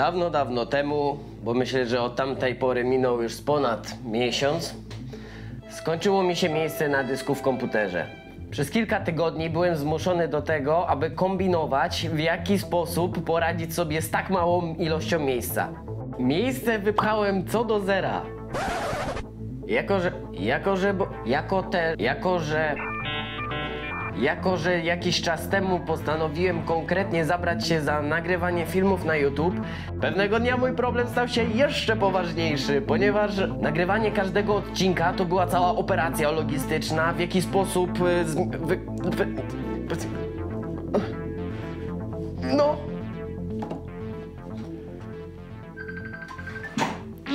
Dawno, dawno temu, bo myślę, że od tamtej pory minął już ponad miesiąc, skończyło mi się miejsce na dysku w komputerze. Przez kilka tygodni byłem zmuszony do tego, aby kombinować, w jaki sposób poradzić sobie z tak małą ilością miejsca. Miejsce wypchałem co do zera. Jako, że, jako, że, bo, jako te, jako, że, jako, że jakiś czas temu postanowiłem konkretnie zabrać się za nagrywanie filmów na YouTube, pewnego dnia mój problem stał się jeszcze poważniejszy, ponieważ nagrywanie każdego odcinka to była cała operacja logistyczna, w jaki sposób... y, no...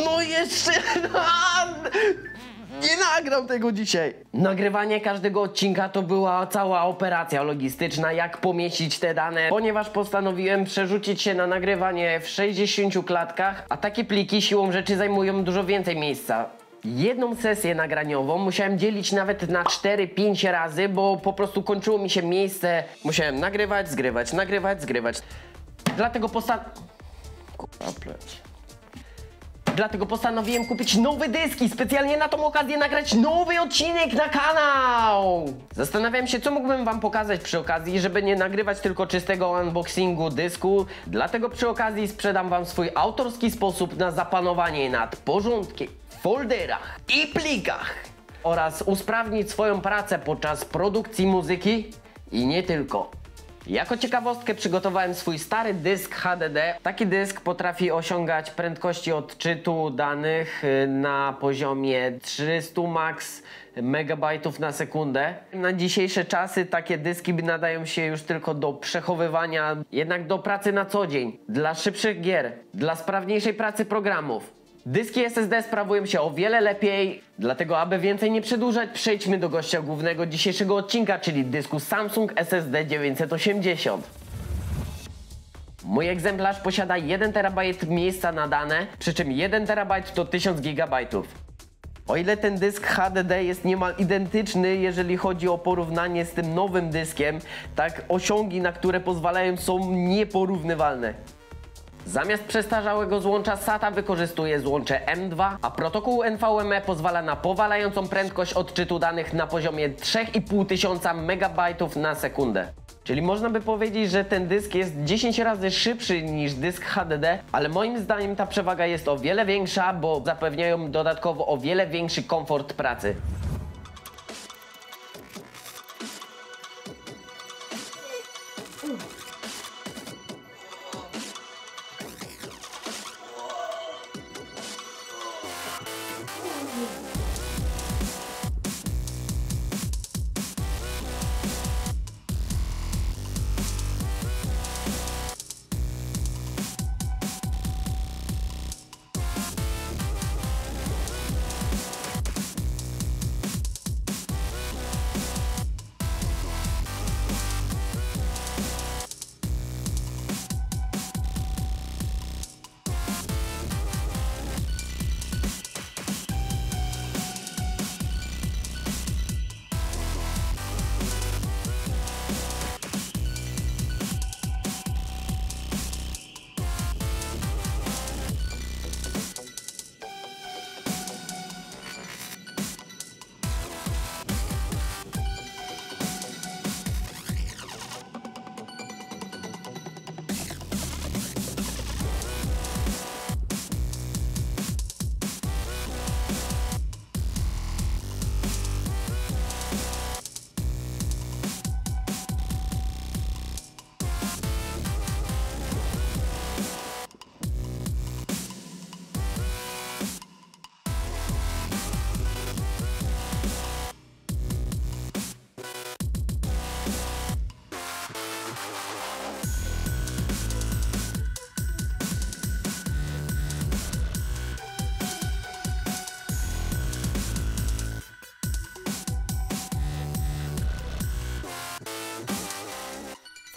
No jeszcze... Nie nagram tego dzisiaj. Nagrywanie każdego odcinka to była cała operacja logistyczna, jak pomieścić te dane, ponieważ postanowiłem przerzucić się na nagrywanie w 60 klatkach, a takie pliki siłą rzeczy zajmują dużo więcej miejsca. Jedną sesję nagraniową musiałem dzielić nawet na 4-5 razy, bo po prostu kończyło mi się miejsce. Musiałem nagrywać, zgrywać, nagrywać, zgrywać. Dlatego postan... Kurwa, pleć. Dlatego postanowiłem kupić nowe dyski, specjalnie na tą okazję nagrać nowy odcinek na kanał! Zastanawiałem się, co mógłbym wam pokazać przy okazji, żeby nie nagrywać tylko czystego unboxingu dysku. Dlatego przy okazji sprzedam wam swój autorski sposób na zapanowanie nad porządkiem folderach i plikach oraz usprawnić swoją pracę podczas produkcji muzyki i nie tylko. Jako ciekawostkę przygotowałem swój stary dysk HDD. Taki dysk potrafi osiągać prędkości odczytu danych y, na poziomie 300 max megabajtów na sekundę. Na dzisiejsze czasy takie dyski nadają się już tylko do przechowywania, jednak do pracy na co dzień, dla szybszych gier, dla sprawniejszej pracy programów. Dyski SSD sprawują się o wiele lepiej, dlatego aby więcej nie przedłużać, przejdźmy do gościa głównego dzisiejszego odcinka, czyli dysku Samsung SSD 980. Mój egzemplarz posiada 1 TB miejsca na dane, przy czym 1 TB to 1000 GB. O ile ten dysk HDD jest niemal identyczny, jeżeli chodzi o porównanie z tym nowym dyskiem, tak osiągi, na które pozwalają, są nieporównywalne. Zamiast przestarzałego złącza SATA wykorzystuje złącze M2, a protokół NVMe pozwala na powalającą prędkość odczytu danych na poziomie 3500 MB na sekundę. Czyli można by powiedzieć, że ten dysk jest 10 razy szybszy niż dysk HDD, ale moim zdaniem ta przewaga jest o wiele większa, bo zapewniają dodatkowo o wiele większy komfort pracy.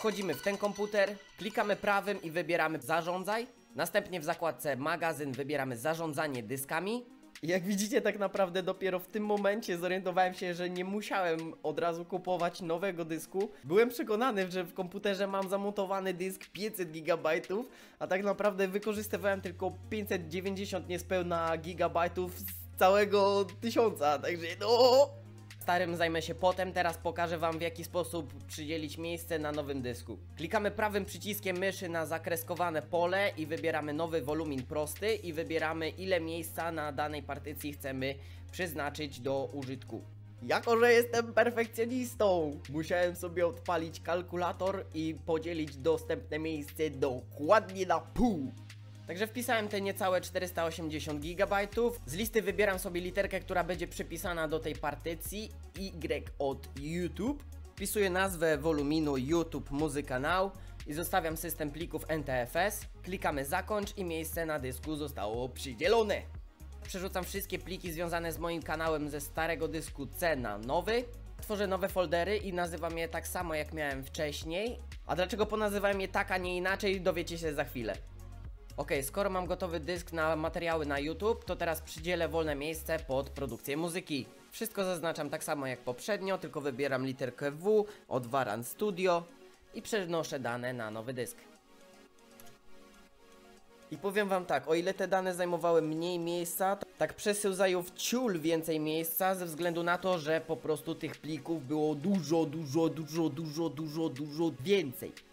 Wchodzimy w ten komputer, klikamy prawym i wybieramy zarządzaj. Następnie w zakładce magazyn wybieramy zarządzanie dyskami. Jak widzicie, tak naprawdę dopiero w tym momencie zorientowałem się, że nie musiałem od razu kupować nowego dysku. Byłem przekonany, że w komputerze mam zamontowany dysk 500 GB, a tak naprawdę wykorzystywałem tylko 590 niespełna gigabajtów z całego tysiąca, także no... Starym zajmę się potem, teraz pokażę wam w jaki sposób przydzielić miejsce na nowym dysku. Klikamy prawym przyciskiem myszy na zakreskowane pole i wybieramy nowy wolumin prosty i wybieramy ile miejsca na danej partycji chcemy przeznaczyć do użytku. Jako, że jestem perfekcjonistą, musiałem sobie odpalić kalkulator i podzielić dostępne miejsce dokładnie na pół. Także wpisałem te niecałe 480 GB. Z listy wybieram sobie literkę, która będzie przypisana do tej partycji Y od YouTube. Wpisuję nazwę woluminu YouTube Muzyka Now i zostawiam system plików NTFS. Klikamy zakończ i miejsce na dysku zostało przydzielone. Przerzucam wszystkie pliki związane z moim kanałem ze starego dysku C na nowy. Tworzę nowe foldery i nazywam je tak samo jak miałem wcześniej. A dlaczego ponazywałem je tak, a nie inaczej dowiecie się za chwilę. Ok, skoro mam gotowy dysk na materiały na YouTube, to teraz przydzielę wolne miejsce pod produkcję muzyki. Wszystko zaznaczam tak samo jak poprzednio, tylko wybieram literkę W od Varan Studio i przenoszę dane na nowy dysk. I powiem wam tak, o ile te dane zajmowały mniej miejsca, tak przesył zajął ciul więcej miejsca ze względu na to, że po prostu tych plików było dużo, dużo, dużo, dużo, dużo, dużo więcej.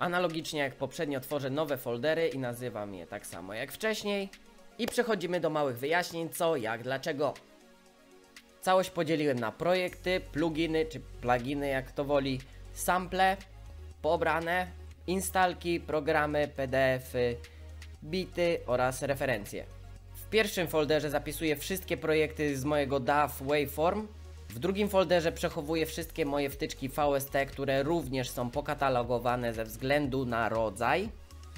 Analogicznie jak poprzednio tworzę nowe foldery i nazywam je tak samo jak wcześniej. I przechodzimy do małych wyjaśnień co, jak, dlaczego. Całość podzieliłem na projekty, pluginy czy pluginy jak to woli, sample, pobrane, instalki, programy, pdf-y, bity oraz referencje. W pierwszym folderze zapisuję wszystkie projekty z mojego DAW Waveform, w drugim folderze przechowuję wszystkie moje wtyczki VST, które również są pokatalogowane ze względu na rodzaj.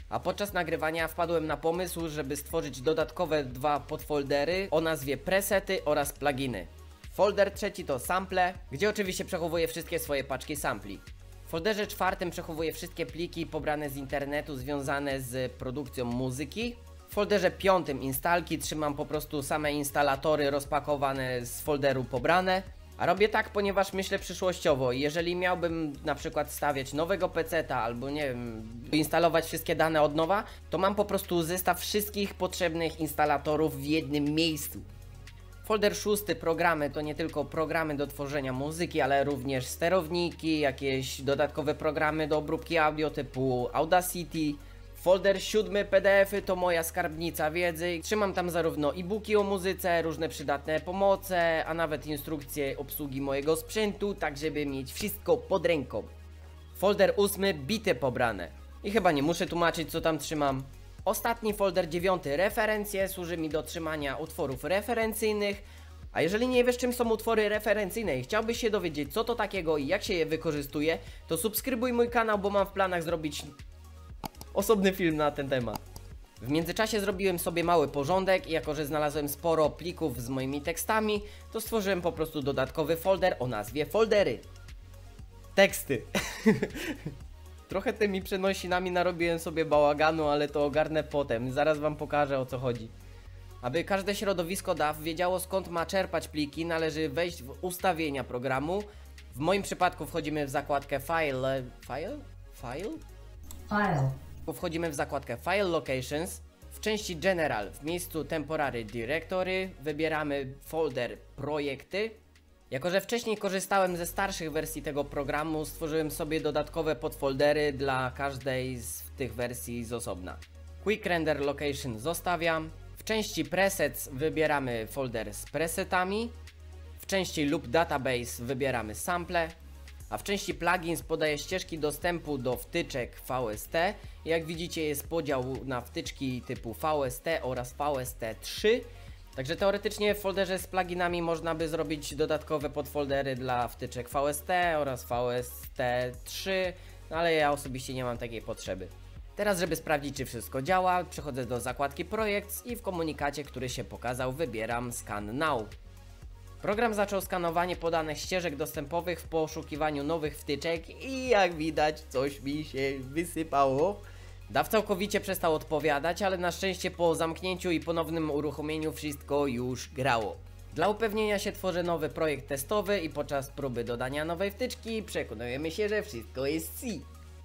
A podczas nagrywania wpadłem na pomysł, żeby stworzyć dodatkowe dwa podfoldery o nazwie presety oraz pluginy. Folder trzeci to sample, gdzie oczywiście przechowuję wszystkie swoje paczki sampli. W folderze czwartym przechowuję wszystkie pliki pobrane z internetu związane z produkcją muzyki. W folderze piątym instalki trzymam po prostu same instalatory rozpakowane z folderu pobrane. A robię tak, ponieważ myślę przyszłościowo. Jeżeli miałbym na przykład stawiać nowego peceta albo nie wiem, instalować wszystkie dane od nowa, to mam po prostu zestaw wszystkich potrzebnych instalatorów w jednym miejscu. Folder szósty programy to nie tylko programy do tworzenia muzyki, ale również sterowniki, jakieś dodatkowe programy do obróbki audio typu Audacity, Folder siódmy PDFy to moja skarbnica wiedzy. Trzymam tam zarówno e-booki o muzyce, różne przydatne pomoce, a nawet instrukcje obsługi mojego sprzętu, tak żeby mieć wszystko pod ręką. Folder ósmy bite pobrane. I chyba nie muszę tłumaczyć co tam trzymam. Ostatni folder dziewiąty referencje służy mi do trzymania utworów referencyjnych. A jeżeli nie wiesz czym są utwory referencyjne i chciałbyś się dowiedzieć co to takiego i jak się je wykorzystuje, to subskrybuj mój kanał, bo mam w planach zrobić osobny film na ten temat. W międzyczasie zrobiłem sobie mały porządek i jako, że znalazłem sporo plików z moimi tekstami, to stworzyłem po prostu dodatkowy folder o nazwie foldery. Teksty. Trochę tymi przenosinami narobiłem sobie bałaganu, ale to ogarnę potem. Zaraz wam pokażę o co chodzi. Aby każde środowisko DAW wiedziało skąd ma czerpać pliki, należy wejść w ustawienia programu. W moim przypadku wchodzimy w zakładkę File... File? File? File wchodzimy w zakładkę File Locations. W części General w miejscu Temporary Directory wybieramy folder Projekty. Jako, że wcześniej korzystałem ze starszych wersji tego programu, stworzyłem sobie dodatkowe podfoldery dla każdej z tych wersji z osobna. Quick Render Location zostawiam. W części Presets wybieramy folder z presetami. W części Loop Database wybieramy sample a w części plugins podaje ścieżki dostępu do wtyczek VST. Jak widzicie jest podział na wtyczki typu VST oraz VST3. Także teoretycznie w folderze z pluginami można by zrobić dodatkowe podfoldery dla wtyczek VST oraz VST3, no ale ja osobiście nie mam takiej potrzeby. Teraz, żeby sprawdzić, czy wszystko działa, przechodzę do zakładki Projekt i w komunikacie, który się pokazał, wybieram Scan Now. Program zaczął skanowanie podanych ścieżek dostępowych w poszukiwaniu nowych wtyczek i jak widać coś mi się wysypało. Daw całkowicie przestał odpowiadać, ale na szczęście po zamknięciu i ponownym uruchomieniu wszystko już grało. Dla upewnienia się tworzę nowy projekt testowy i podczas próby dodania nowej wtyczki przekonujemy się, że wszystko jest C.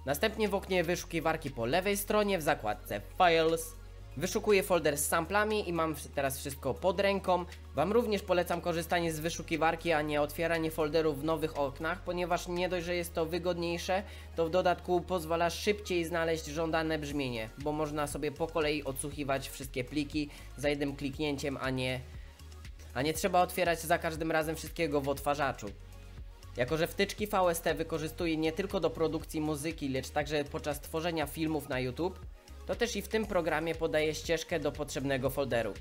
Następnie w oknie wyszukiwarki po lewej stronie w zakładce Files Wyszukuję folder z samplami i mam teraz wszystko pod ręką. Wam również polecam korzystanie z wyszukiwarki, a nie otwieranie folderów w nowych oknach, ponieważ nie dość, że jest to wygodniejsze, to w dodatku pozwala szybciej znaleźć żądane brzmienie, bo można sobie po kolei odsłuchiwać wszystkie pliki za jednym kliknięciem, a nie, a nie trzeba otwierać za każdym razem wszystkiego w odtwarzaczu. Jako, że wtyczki VST wykorzystuję nie tylko do produkcji muzyki, lecz także podczas tworzenia filmów na YouTube, to też i w tym programie podaję ścieżkę do potrzebnego folderu.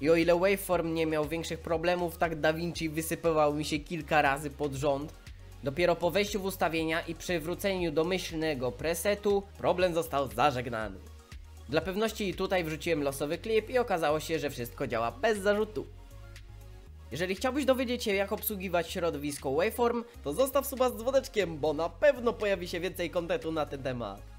I o ile Waveform nie miał większych problemów, tak DaVinci wysypywał mi się kilka razy pod rząd. Dopiero po wejściu w ustawienia i przywróceniu domyślnego presetu, problem został zażegnany. Dla pewności tutaj wrzuciłem losowy klip i okazało się, że wszystko działa bez zarzutu. Jeżeli chciałbyś dowiedzieć się jak obsługiwać środowisko Waveform, to zostaw suba z dzwoneczkiem, bo na pewno pojawi się więcej kontentu na ten temat.